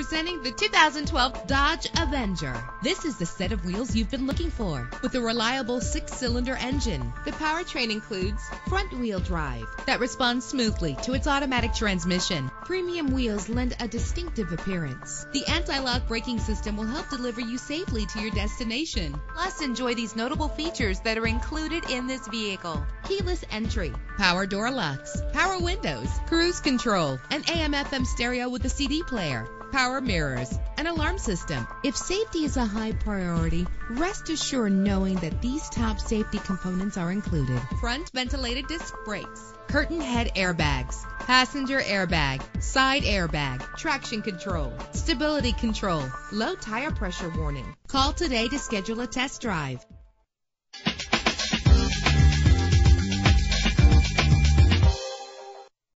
Presenting the 2012 Dodge Avenger. This is the set of wheels you've been looking for with a reliable six-cylinder engine. The powertrain includes front-wheel drive that responds smoothly to its automatic transmission. Premium wheels lend a distinctive appearance. The anti-lock braking system will help deliver you safely to your destination. Plus, enjoy these notable features that are included in this vehicle. Keyless entry, power door locks, power windows, cruise control, an AM FM stereo with a CD player, power mirrors, an alarm system. If safety is a high priority, rest assured knowing that these top safety components are included. Front ventilated disc brakes, curtain head airbags, passenger airbag, side airbag, traction control, stability control, low tire pressure warning. Call today to schedule a test drive.